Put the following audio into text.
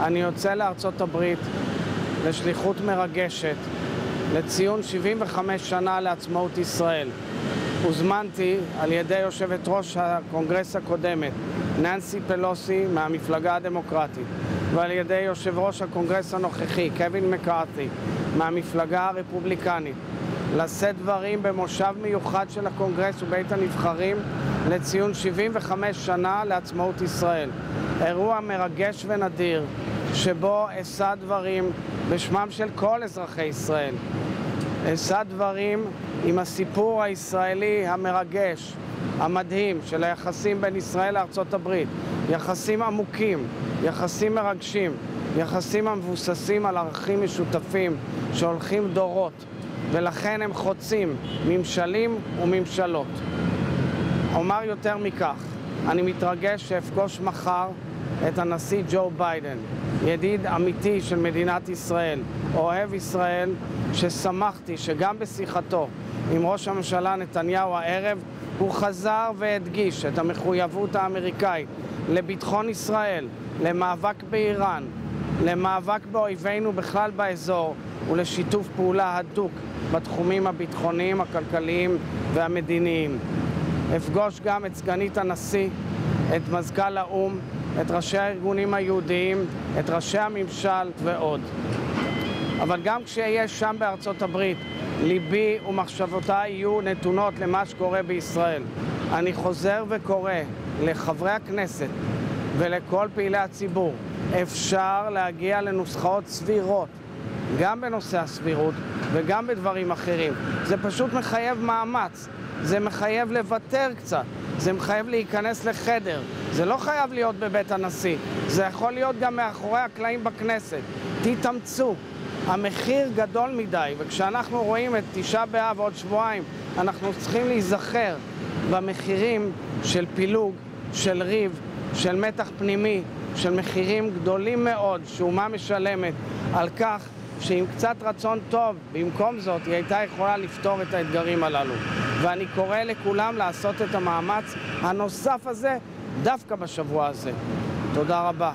אני יוצא לארצות הברית לשליחות מרגשת לציון 75 שנה לעצמאות ישראל. הוזמנתי על ידי יושבת ראש הקונגרס הקודמת, ננסי פלוסי מהמפלגה הדמוקרטית, ועל ידי יושב ראש הקונגרס הנוכחי, קווין מקארתי, מהמפלגה הרפובליקנית, לשאת דברים במושב מיוחד של הקונגרס ובית הנבחרים לציון 75 שנה לעצמאות ישראל. אירוע מרגש ונדיר, שבו אשא דברים בשמם של כל אזרחי ישראל. אשא דברים עם הסיפור הישראלי המרגש, המדהים, של היחסים בין ישראל לארצות הברית. יחסים עמוקים, יחסים מרגשים, יחסים המבוססים על ערכים משותפים שהולכים דורות, ולכן הם חוצים ממשלים וממשלות. אומר יותר מכך, אני מתרגש שאפגוש מחר את הנשיא ג'ו ביידן, ידיד אמיתי של מדינת ישראל, אוהב ישראל, ששמחתי שגם בשיחתו עם ראש הממשלה נתניהו הערב הוא חזר והדגיש את המחויבות האמריקאית לביטחון ישראל, למאבק באיראן, למאבק באויבינו בכלל באזור ולשיתוף פעולה הדוק בתחומים הביטחוניים, הכלכליים והמדיניים. אפגוש גם את סגנית הנשיא, את מזכ"ל האו"ם, את ראשי הארגונים היהודיים, את ראשי הממשל ועוד. אבל גם כשאהיה שם בארצות הברית, ליבי ומחשבותיי יהיו נתונות למה שקורה בישראל. אני חוזר וקורא לחברי הכנסת ולכל פעילי הציבור, אפשר להגיע לנוסחאות סבירות, גם בנושא הסבירות וגם בדברים אחרים. זה פשוט מחייב מאמץ, זה מחייב לוותר קצת, זה מחייב להיכנס לחדר, זה לא חייב להיות בבית הנשיא, זה יכול להיות גם מאחורי הקלעים בכנסת. תתאמצו. המחיר גדול מדי, וכשאנחנו רואים את תשעה באב עוד שבועיים, אנחנו צריכים להיזכר במחירים של פילוג, של ריב, של מתח פנימי, של מחירים גדולים מאוד שאומה משלמת על כך שעם קצת רצון טוב, במקום זאת, היא הייתה יכולה לפתור את האתגרים הללו. ואני קורא לכולם לעשות את המאמץ הנוסף הזה דווקא בשבוע הזה. תודה רבה.